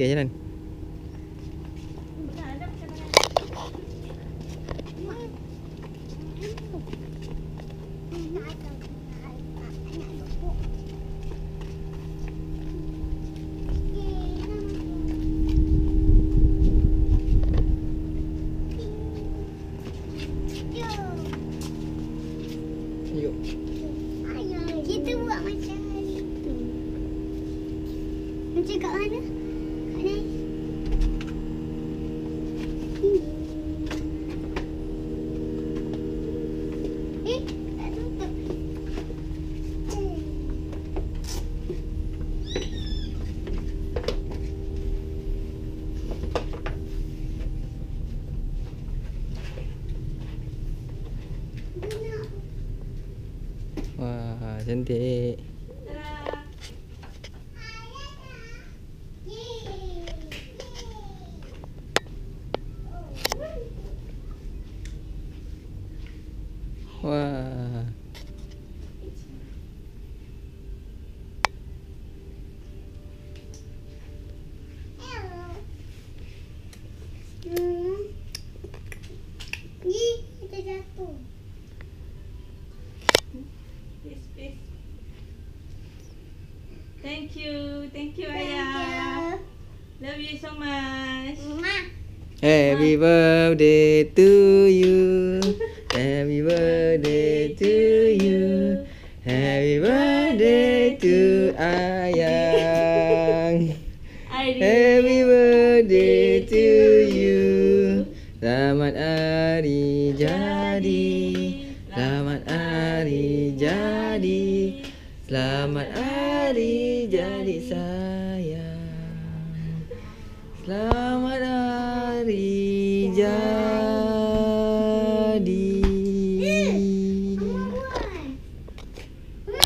Okay, jalan. Yuk. Kita buat macam hari tu. Macam kat mana? 와, 근데 peace. Thank you. Thank you, Thank Ayah. Love you so much. Mama. Happy birthday to you. Birthday to you. Happy birthday to Ayang. Happy birthday to you. Selamat hari jadi. Selamat hari jadi. Selamat hari jadi sayang. Selamat hari jadi.